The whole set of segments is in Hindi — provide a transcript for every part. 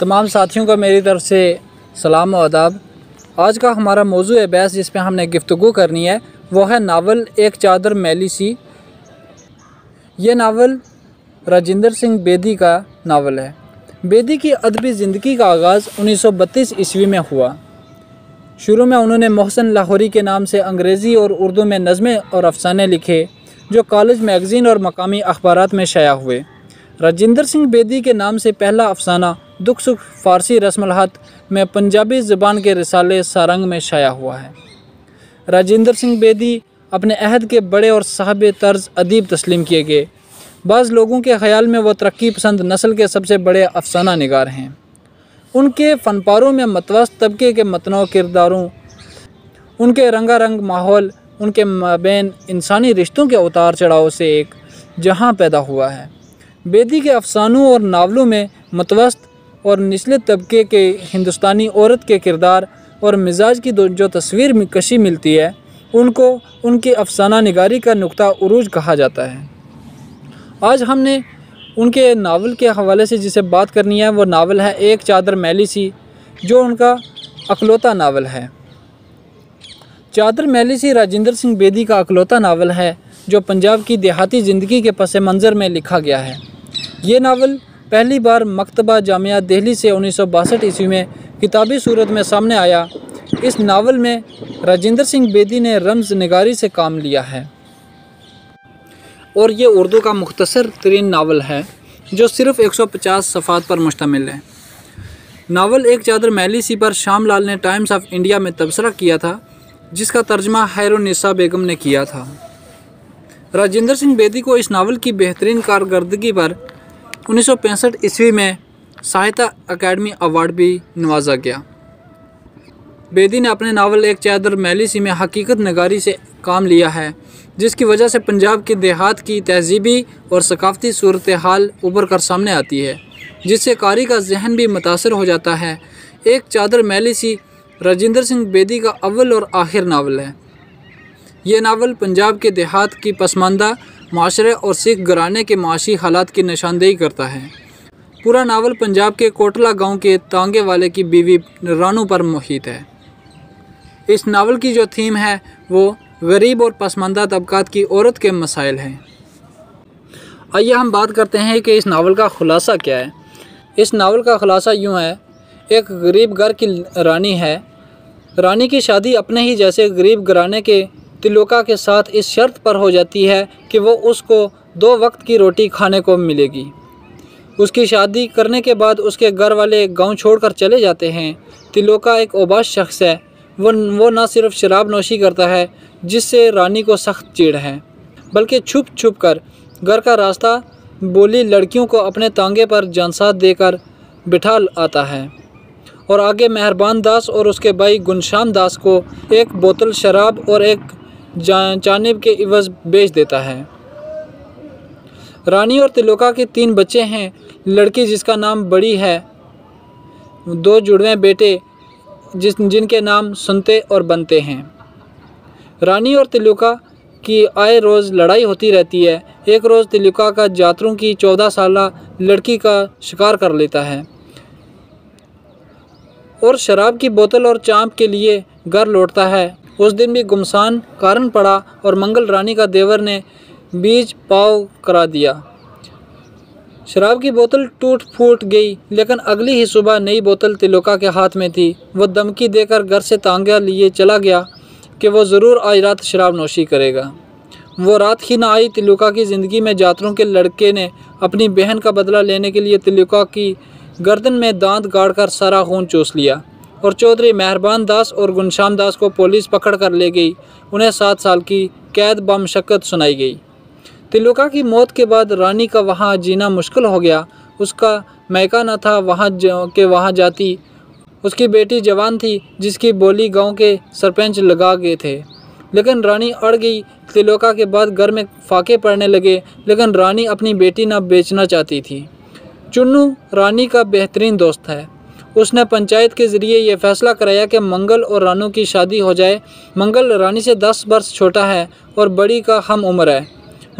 तमाम साथियों का मेरी तरफ़ से सलाम आदाब। आज का हमारा मौजू है बहस जिस पे हमने गुफ्तु करनी है, वो है नावल एक चादर मैली सी। ये नावल राजेंद्र सिंह बेदी का नावल है। बेदी की अदबी ज़िंदगी का आगाज़ 1932 ईस्वी में हुआ। शुरू में उन्होंने मोहसन लाहौरी के नाम से अंग्रेज़ी और उर्दू में नज़में और अफसाने लिखे, जो कॉलेज मैगज़ीन और मकामी अखबार में शाया हुए। राजेंद्र सिंह बेदी के नाम से पहला अफसाना दुख सुख फ़ारसी रस्मलहत में पंजाबी ज़बान के रिसाले सारंग में शाया हुआ है। राजेंद्र सिंह बेदी अपने अहद के बड़े और साहब तर्ज अदीब तस्लीम किए गए। बाज़ लोगों के ख्याल में वह तरक्की पसंद नस्ल के सबसे बड़े अफसाना निगार हैं। उनके फ़नपारों में मतवस्त तबके के मतनों किरदारों, उनके रंगारंग माहौल, उनके माबेन इंसानी रिश्तों के उतार चढ़ाव से एक जहाँ पैदा हुआ है। बेदी के अफसानों और नावलों में मतवस्त और निचले तबके के हिंदुस्तानी औरत के किरदार और मिजाज की जो तस्वीर में कशी मिलती है, उनको उनकी अफसाना निगारी का नुक्ता उरूज कहा जाता है। आज हमने उनके नावल के हवाले से जिसे बात करनी है, वो नावल है एक चादर मैली सी, जो उनका अकलौता नावल है। चादर मैली सी राजेंद्र सिंह बेदी का अकलौता नावल है, जो पंजाब की देहाती ज़िंदगी के पस मंज़र में लिखा गया है। ये नावल पहली बार मकतबा जामिया दिल्ली से उन्नीस सौ बासठ ईस्वी में किताबी सूरत में सामने आया। इस नावल में राजेंद्र सिंह बेदी ने रमज़ नगारी से काम लिया है। और ये उर्दू का मुख्तसर तरीन नावल है, जो सिर्फ़ 150 सफ़ात पर मुश्तमिल है। नावल एक चादर मैली सी पर शाम लाल ने टाइम्स ऑफ़ इंडिया में तबसरा किया था, जिसका तर्जमा हैरोनिसा बेगम ने किया था। राजेंद्र सिंह बेदी को इस नावल की बेहतरीन कारकर्दगी पर उन्नीस सौ पैंसठ ईस्वी में साहित्य अकेडमी अवार्ड भी नवाजा गया। बेदी ने अपने नावल एक चादर मैली सी में हकीकत नगारी से काम लिया है, जिसकी वजह से पंजाब के देहात की तहजीबी और सकाफ़ती सूरत हाल उभर कर सामने आती है, जिससे कारी का जहन भी मुतासर हो जाता है। एक चादर मैली सी राजेंद्र सिंह बेदी का अव्वल और आखिर नावल है। ये नावल पंजाब के देहात की पसमानदा माशरे और सिख घराने के माशी हालात की निशानदेही करता है। पूरा नावल पंजाब के कोटला गाँव के तांगे वाले की बीवी रानू पर मोहित है। इस नावल की जो थीम है, वो गरीब और पसमानदा तबकात की औरत के मसाइल हैं। आइए हम बात करते हैं कि इस नावल का ख़ुलासा क्या है। इस नावल का ख़ुलासा यूँ है, एक गरीब घर की रानी है। रानी की शादी अपने ही जैसे गरीब घराने के तिलोका के साथ इस शर्त पर हो जाती है कि वो उसको दो वक्त की रोटी खाने को मिलेगी। उसकी शादी करने के बाद उसके घर वाले गाँव छोड़कर चले जाते हैं। तिलोका एक ओबाश शख्स है। वो वो ना सिर्फ़ शराब नोशी करता है, जिससे रानी को सख्त चिड़ है, बल्कि छुप छुप कर घर का रास्ता बोली लड़कियों को अपने तांगे पर जानसात देकर बिठा आता है। और आगे मेहरबान दास और उसके भाई गुनशाम दास को एक बोतल शराब और एक जानब के इवज़ बेच देता है। रानी और तिलोका के तीन बच्चे हैं। लड़की जिसका नाम बड़ी है, दो जुड़वे बेटे जिस, जिनके नाम सुनते और बनते हैं। रानी और तिलुका की आए रोज़ लड़ाई होती रहती है। एक रोज़ तिलुका का जातरों की चौदह साल लड़की का शिकार कर लेता है। और शराब की बोतल और चाँप के लिए घर लौटता है। उस दिन भी गुमसान कारण पड़ा और मंगल रानी का देवर ने बीज पाव करा दिया। शराब की बोतल टूट फूट गई, लेकिन अगली ही सुबह नई बोतल तिलोका के हाथ में थी। वह दमकी देकर घर से तांगा लिए चला गया कि वो ज़रूर आज रात शराब नोशी करेगा। वो रात ही ना आई, तिलुका की ज़िंदगी में जातरों के लड़के ने अपनी बहन का बदला लेने के लिए तिलुका की गर्दन में दांत गाड़ कर सारा खून चूस लिया। और चौधरी मेहरबान दास और गुनशाम दास को पुलिस पकड़ कर ले गई। उन्हें सात साल की कैद बामशक्क़त सुनाई गई। तिलुका की मौत के बाद रानी का वहाँ जीना मुश्किल हो गया। उसका मैका न था वहाँ के वहाँ जाती। उसकी बेटी जवान थी, जिसकी बोली गाँव के सरपंच लगा गए थे। लेकिन रानी अड़ गई। तिलोका के बाद घर में फाके पड़ने लगे। लेकिन रानी अपनी बेटी ना बेचना चाहती थी। चुन्नू रानी का बेहतरीन दोस्त है। उसने पंचायत के ज़रिए यह फैसला कराया कि मंगल और रानू की शादी हो जाए। मंगल रानी से दस वर्ष छोटा है और बड़ी का हम उम्र है।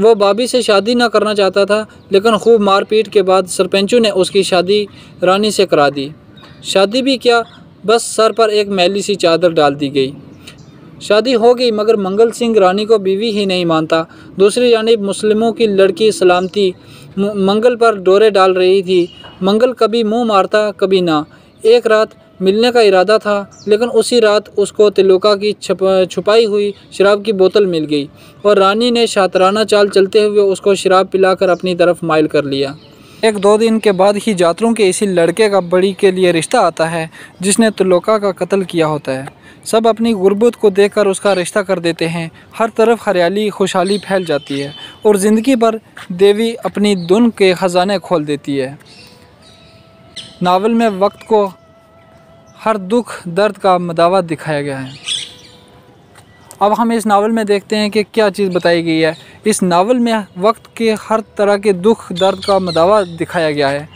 वो बाबी से शादी ना करना चाहता था, लेकिन खूब मारपीट के बाद सरपंचों ने उसकी शादी रानी से करा दी। शादी भी क्या, बस सर पर एक मैली सी चादर डाल दी गई। शादी हो गई, मगर मंगल सिंह रानी को बीवी ही नहीं मानता। दूसरी जानब मुस्लिमों की लड़की सलामती मंगल पर डोरे डाल रही थी। मंगल कभी मुँह मारता, कभी ना। एक रात मिलने का इरादा था, लेकिन उसी रात उसको तिलोका की छप, छुपाई हुई शराब की बोतल मिल गई और रानी ने शातराना चाल चलते हुए उसको शराब पिलाकर अपनी तरफ़ माइल कर लिया। एक दो दिन के बाद ही जातरों के इसी लड़के का बड़ी के लिए रिश्ता आता है, जिसने तिलोका का कत्ल किया होता है। सब अपनी गुर्बत को देखकर उसका रिश्ता कर देते हैं। हर तरफ़ हरियाली, खुशहाली फैल जाती है और ज़िंदगी भर देवी अपनी धुन के ख़जाने खोल देती है। नावल में वक्त को हर दुख, दर्द का मदावा दिखाया गया है। अब हम इस नावल में देखते हैं कि क्या चीज़ बताई गई है। इस नावल में वक्त के हर तरह के दुख, दर्द का मदावा दिखाया गया है।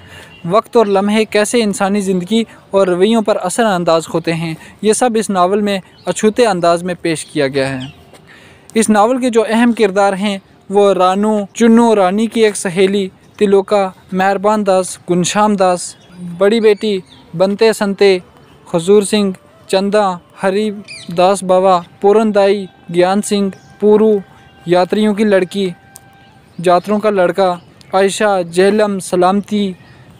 वक्त और लम्हे कैसे इंसानी ज़िंदगी और रवैयों पर असर अंदाज होते हैं, ये सब इस नावल में अछूते अंदाज में पेश किया गया है। इस नावल के जो अहम किरदार हैं, वो रानू चुन्नू रानी की एक सहेली, तिलोका मेहरबान दास गुनशाम दास बड़ी बेटी, बनते संते खजूर सिंह, चंदा हरी दास बाबा पूरनदाई ज्ञान सिंह, पूरू, यात्रियों की लड़की यात्रों का लड़का, आयशा, जहलम, सलामती,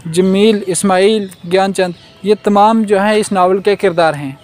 जमील, इस्माइल, ज्ञानचंद, ये तमाम जो हैं इस नावल के किरदार हैं।